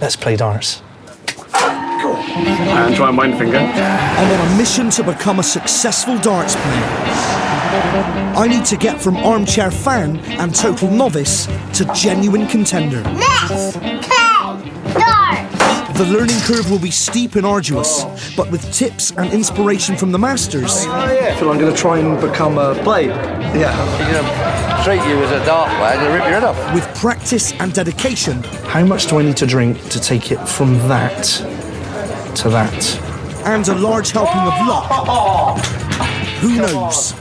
Let's play darts. And try mind finger. I'm on a mission to become a successful darts player. I need to get from armchair fan and total novice to genuine contender. Let's play darts. The learning curve will be steep and arduous, but with tips and inspiration from the masters, I feel I'm going to try and become a blade. Yeah. You're gonna treat you as a dart player and rip your head off. with practice and dedication, How much do I need to drink to take it from that to that? and a large helping of luck. Who knows?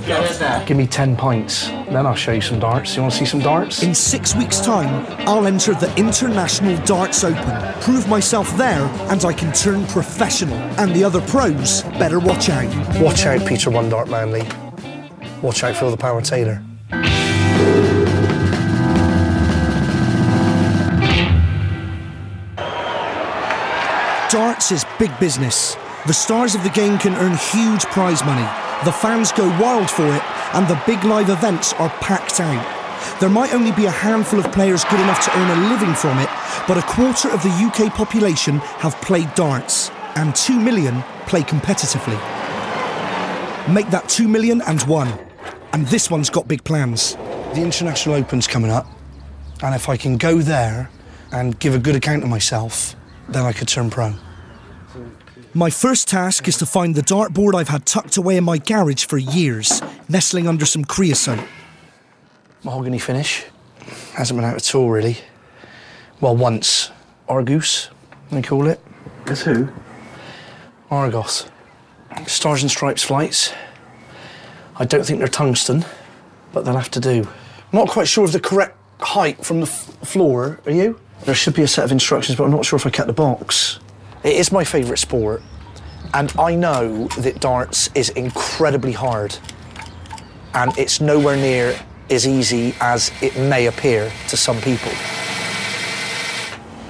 Give me 10 pints, then I'll show you some darts. You want to see some darts? In six weeks' time, I'll enter the International Darts Open, prove myself there, and I can turn professional. And the other pros better watch out. Watch out, Peter One Dart Manley. Watch out, Phil the Power Taylor. Darts is big business. The stars of the game can earn huge prize money. The fans go wild for it, and the big live events are packed out. There might only be a handful of players good enough to earn a living from it, but a quarter of the UK population have played darts, and two million play competitively. Make that two million and one. And this one's got big plans. The International Open's coming up, and if I can go there and give a good account of myself, then I could turn pro. My first task is to find the dartboard I've had tucked away in my garage for years, nestling under some creosote. Mahogany finish. Hasn't been out at all, really. Well, once. Argus, they call it. Guess who? Argos. Stars and Stripes flights. I don't think they're tungsten, but they'll have to do. I'm not quite sure of the correct height from the f- floor. Are you? There should be a set of instructions, but I'm not sure if I kept the box. It is my favourite sport, and I know that darts is incredibly hard, and it's nowhere near as easy as it may appear to some people.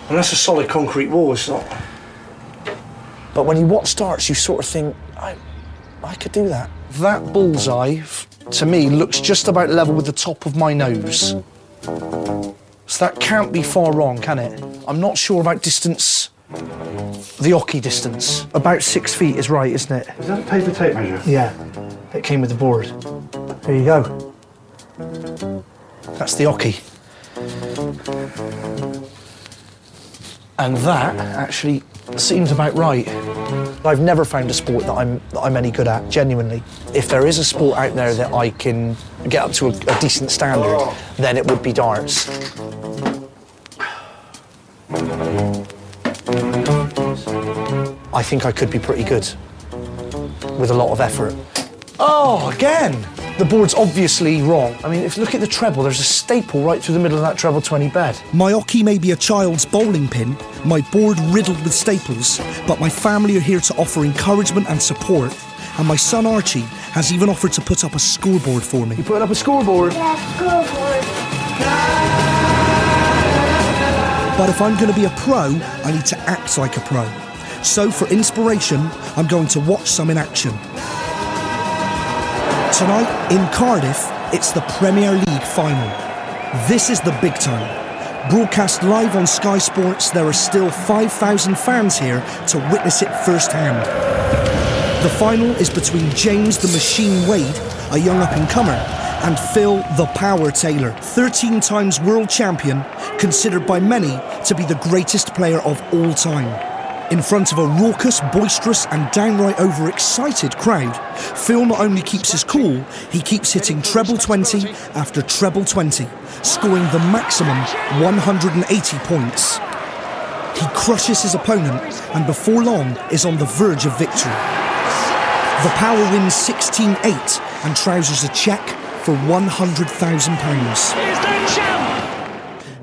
And that's a solid concrete wall, it's not. But when you watch darts, you sort of think, I, I could do that. That bullseye, to me, looks just about level with the top of my nose. So that can't be far wrong, can it? I'm not sure about distance, the oche distance. About six feet is right, isn't it? Is that a paper tape measure? Yeah, it came with the board. There you go. That's the oche. And that actually seems about right. I've never found a sport that I'm, that I'm any good at, genuinely. If there is a sport out there that I can get up to a, a decent standard, then it would be darts. I think I could be pretty good with a lot of effort. Oh, again! The board's obviously wrong. I mean, if you look at the treble, there's a staple right through the middle of that treble 20 bed. My oche may be a child's bowling pin, my board riddled with staples, but my family are here to offer encouragement and support. And my son Archie has even offered to put up a scoreboard for me. You put up a scoreboard. Let's scoreboard. But if I'm going to be a pro, I need to act like a pro. So, for inspiration, I'm going to watch some in action. Tonight in Cardiff, it's the Premier League final. This is the big time. Broadcast live on Sky Sports, there are still 5,000 fans here to witness it firsthand. The final is between James the Machine Wade, a young up and comer, and Phil the Power Taylor, 13 times world champion, considered by many to be the greatest player of all time. In front of a raucous, boisterous, and downright overexcited crowd, Phil not only keeps his cool, he keeps hitting treble 20 after treble 20, scoring the maximum 180 points. He crushes his opponent and before long is on the verge of victory. The Power wins 16 8 and trousers a cheque for £100,000.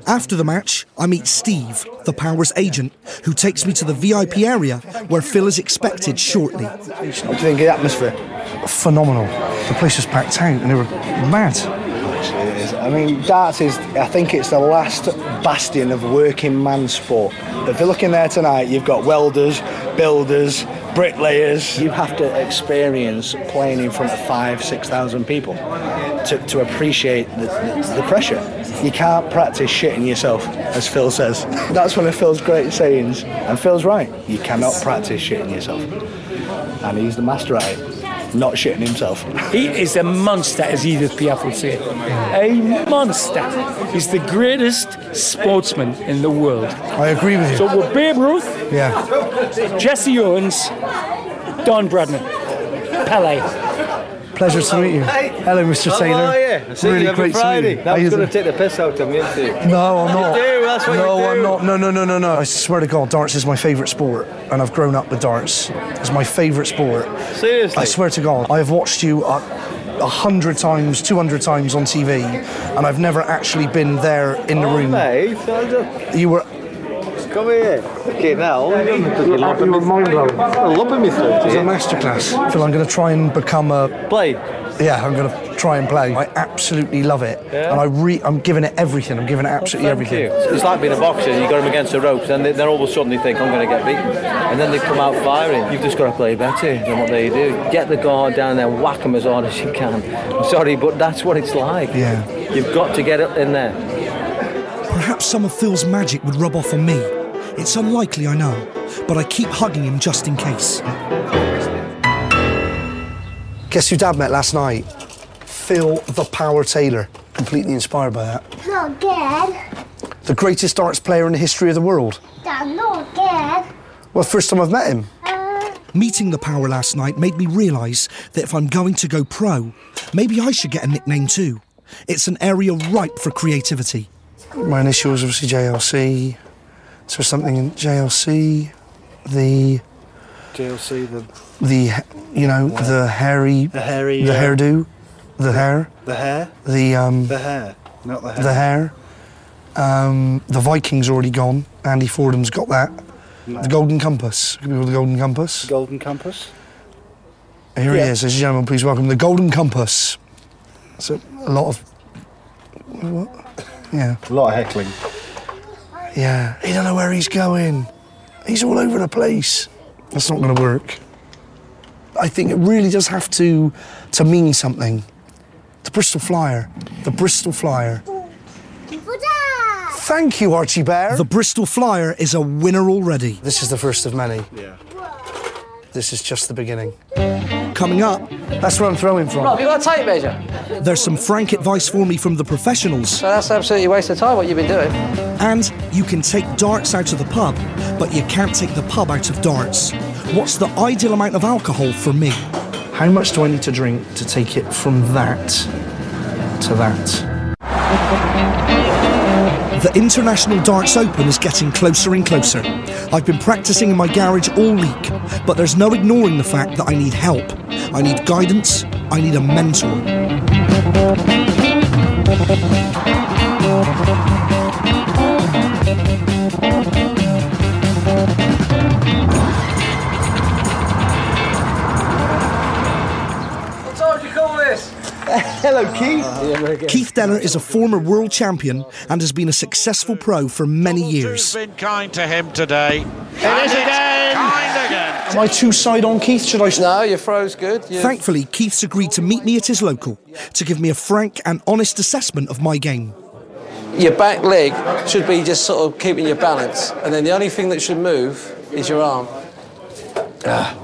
After the match, I meet Steve, the Power's agent, who takes me to the VIP area where Phil is expected shortly. What do you think of the atmosphere? Phenomenal. The place was packed out and they were mad. I mean, darts is, I think it's the last bastion of working man sport. If you're looking there tonight, you've got welders, builders, bricklayers. You have to experience playing in front of five, six thousand people to, to appreciate the, the, the pressure. You can't practice shitting yourself, as Phil says. That's one of Phil's great sayings. And Phil's right. You cannot practice shitting yourself. And he's the master at it. Not shitting himself. He is a monster, as Edith Piaf would say. A monster. He's the greatest sportsman in the world. I agree with you. So with Babe Ruth, yeah. Jesse Owens, Don Bradman, Pele. Pleasure to meet you. Hello, Mr. Taylor. How are you? I see really you every great Friday. to meet you. That was you going to take the piss out of me, isn't it? No, I'm not. do, that's what you no, do. I'm not. No, no, no, no, no. I swear to God, darts is my favourite sport, and I've grown up with darts. It's my favourite sport. Seriously? I swear to God, I have watched you a, a hundred times, two hundred times on TV, and I've never actually been there in the Oh, room. mate, You were. Come here. Okay, now, you're lopping me, mind blowing. you're lopping me through It's a masterclass. Phil, I'm going to try and become a. Play. Yeah, I'm going to try and play. I absolutely love it, Yeah? and I re- I'm giving it everything. I'm giving it absolutely Thank everything. you. It's like being a boxer. You got them against the ropes, and they- then all of a sudden they think I'm going to get beaten, and then they come out firing. You've just got to play better than what they do. Get the guard down there, whack them as hard as you can. I'm sorry, but that's what it's like. Yeah. You've got to get it in there. Perhaps some of Phil's magic would rub off on me. It's unlikely, I know, but I keep hugging him just in case. Guess who Dad met last night? Phil the Power Taylor. Completely inspired by that. Not good. The greatest darts player in the history of the world. Dad, not good. Well, first time I've met him. Uh, Meeting the power last night made me realise that if I'm going to go pro, maybe I should get a nickname too. It's an area ripe for creativity. My initials, was obviously JLC. So something in JLC, the JLC, the, the you know the hairy the hairy. the uh, hairdo, the hair, The hair. the um The hair. Not the hair. the hair. Um, the Vikings already gone. Andy Fordham's got that. The Golden Compass. Could be called the Golden Compass. The Golden Compass. Here Yeah. he is, ladies and gentlemen. Please welcome the Golden Compass. So a lot of what? Yeah, A lot of heckling. Yeah. He don't know where he's going. He's all over the place. That's not going to work. I think it really does have to to mean something. The Bristol Flyer. The Bristol Flyer. Thank you, Archie Bear. The Bristol Flyer is a winner already. This is the first of many. Yeah. This is just the beginning. Coming up, That's where I'm throwing from. Rob, you got a tape measure? there's some frank advice for me from the professionals, So that's absolutely a waste of time what you've been doing. and you can take darts out of the pub, but you can't take the pub out of darts. What's the ideal amount of alcohol for me? How much do I need to drink to take it from that to that? The International Darts Open is getting closer and closer. I've been practicing in my garage all week, but there's no ignoring the fact that I need help. I need guidance, I need a mentor. Hello, Keith. Uh, Keith Deller is a former world champion and has been a successful pro for many years. been kind to him today. It is again. Kind again. Am I too side on Keith? Should I? No, your throw's good. You- Thankfully, Keith's agreed to meet me at his local to give me a frank and honest assessment of my game. your back leg should be just sort of keeping your balance, and then the only thing that should move is your arm. Ah.